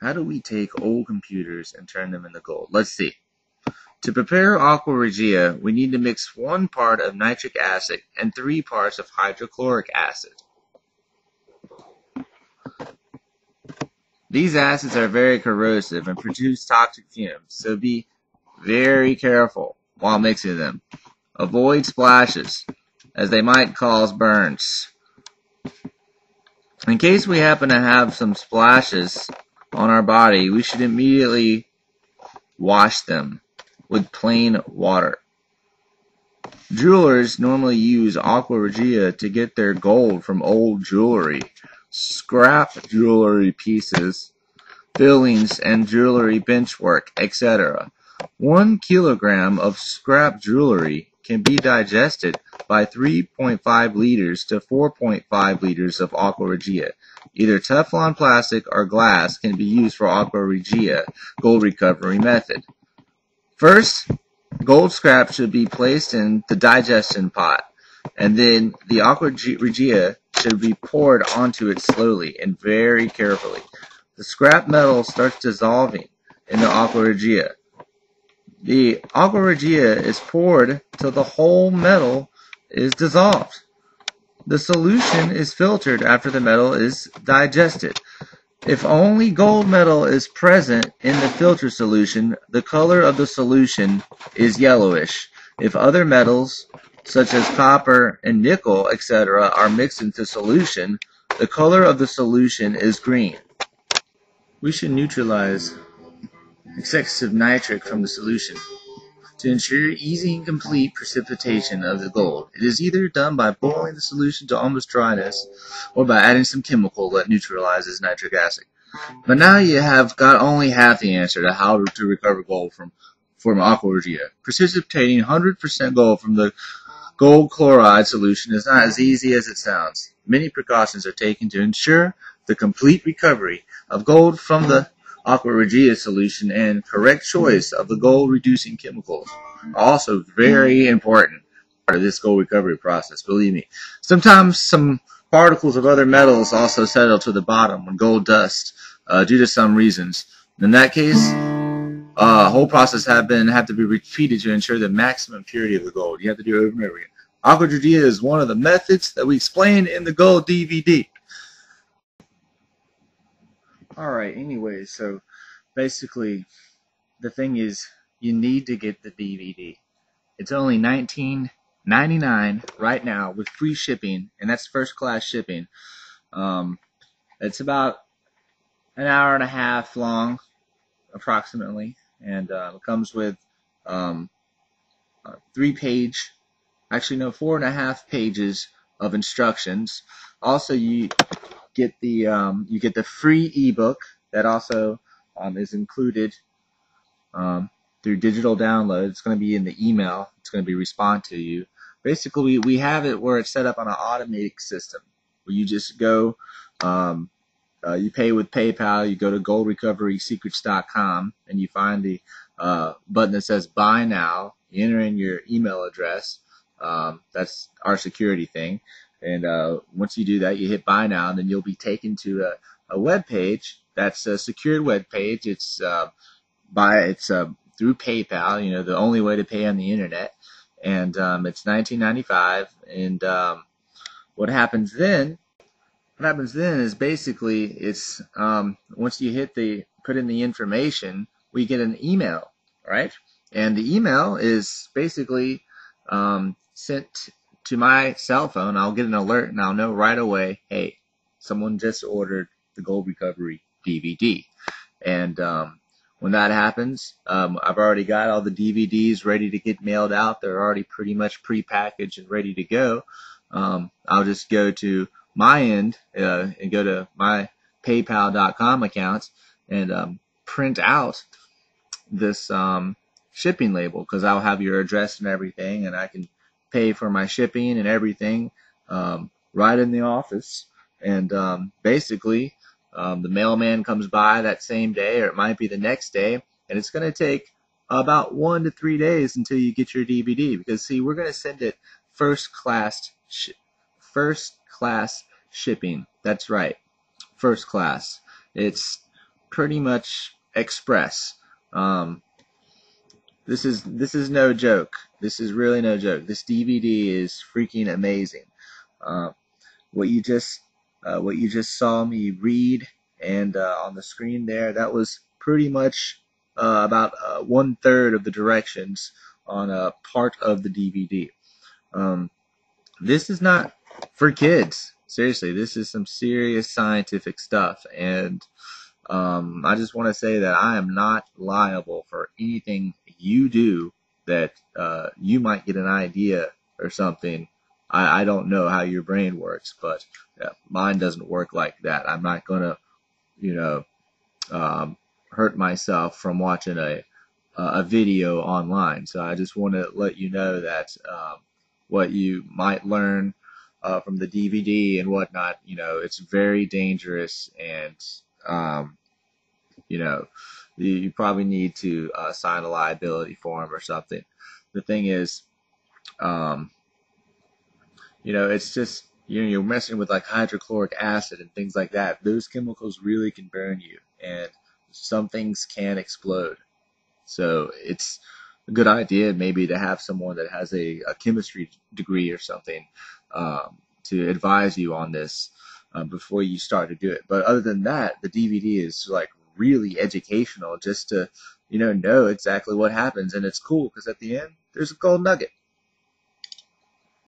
how do we take old computers and turn them into gold? Let's see. To prepare aqua regia, we need to mix one part of nitric acid and three parts of hydrochloric acid. These acids are very corrosive and produce toxic fumes, so be very careful while mixing them. Avoid splashes, as they might cause burns. In case we happen to have some splashes on our body, we should immediately wash them with plain water. Jewelers normally use aqua regia to get their gold from old jewelry, scrap jewelry pieces, fillings and jewelry benchwork, etc. One kilogram of scrap jewelry can be digested by 3.5 liters to 4.5 liters of aqua regia. Either Teflon plastic or glass can be used for aqua regia gold recovery method. First, gold scrap should be placed in the digestion pot, and then the aqua regia should be poured onto it slowly and very carefully. The scrap metal starts dissolving in the aqua regia. The aqua regia is poured till the whole metal is dissolved. The solution is filtered after the metal is digested. If only gold metal is present in the filter solution, the color of the solution is yellowish. If other metals, such as copper and nickel, etc., are mixed into solution, the color of the solution is green. We should neutralize excessive nitric from the solution. To ensure easy and complete precipitation of the gold, it is either done by boiling the solution to almost dryness or by adding some chemical that neutralizes nitric acid. But now you have got only half the answer to how to recover gold from, from aqua regia. Precipitating 100% gold from the gold chloride solution is not as easy as it sounds. Many precautions are taken to ensure the complete recovery of gold from the aqua regia solution and correct choice of the gold reducing chemicals are also very important part of this gold recovery process, believe me. Sometimes some particles of other metals also settle to the bottom when gold dust uh, due to some reasons. In that case, uh, whole process have been have to be repeated to ensure the maximum purity of the gold. You have to do it over and over again. Aqua regia is one of the methods that we explain in the gold DVD. All right. Anyway, so basically, the thing is, you need to get the DVD. It's only nineteen ninety nine right now with free shipping, and that's first class shipping. Um, it's about an hour and a half long, approximately, and uh, it comes with um, three page, actually no, four and a half pages of instructions. Also, you get the um, you get the free ebook that also um, is included um, through digital download. It's going to be in the email. It's going to be respond to you. Basically, we, we have it where it's set up on an automatic system where you just go, um, uh, you pay with PayPal. You go to goldrecoverysecrets.com and you find the uh, button that says Buy Now. You enter in your email address. Um, that's our security thing. And uh, once you do that, you hit buy now, and then you'll be taken to a, a web page that's a secured web page. It's uh, by it's uh, through PayPal. You know, the only way to pay on the internet, and um, it's 19.95. And um, what happens then? What happens then is basically it's um, once you hit the put in the information, we get an email, right? And the email is basically um, sent to my cell phone, I'll get an alert and I'll know right away, hey, someone just ordered the Gold Recovery DVD. And um, when that happens, um, I've already got all the DVDs ready to get mailed out. They're already pretty much pre-packaged and ready to go. Um, I'll just go to my end uh, and go to my PayPal.com accounts and um, print out this um, shipping label because I'll have your address and everything, and I can pay for my shipping and everything um, right in the office. And um, basically, um, the mailman comes by that same day, or it might be the next day, and it's going to take about one to three days until you get your DVD. Because see, we're going to send it first class, sh- first class shipping. That's right, first class. It's pretty much express. Um, this is this is no joke. This is really no joke. This DVD is freaking amazing. Uh, what you just uh, what you just saw me read and uh, on the screen there, that was pretty much uh, about uh, one third of the directions on a part of the DVD. Um, this is not for kids. Seriously, this is some serious scientific stuff, and um, I just want to say that I am not liable for anything you do that uh, you might get an idea or something. I, I don't know how your brain works, but yeah, mine doesn't work like that. I'm not gonna, you know, um, hurt myself from watching a a video online. So I just want to let you know that um, what you might learn uh, from the DVD and whatnot, you know, it's very dangerous and um, you know, you, you probably need to uh, sign a liability form or something. The thing is, um, you know, it's just you know you're messing with like hydrochloric acid and things like that. Those chemicals really can burn you, and some things can explode. So it's a good idea maybe to have someone that has a, a chemistry degree or something um, to advise you on this um, before you start to do it. But other than that, the DVD is like really educational just to, you know, know exactly what happens. And it's cool because at the end, there's a gold nugget.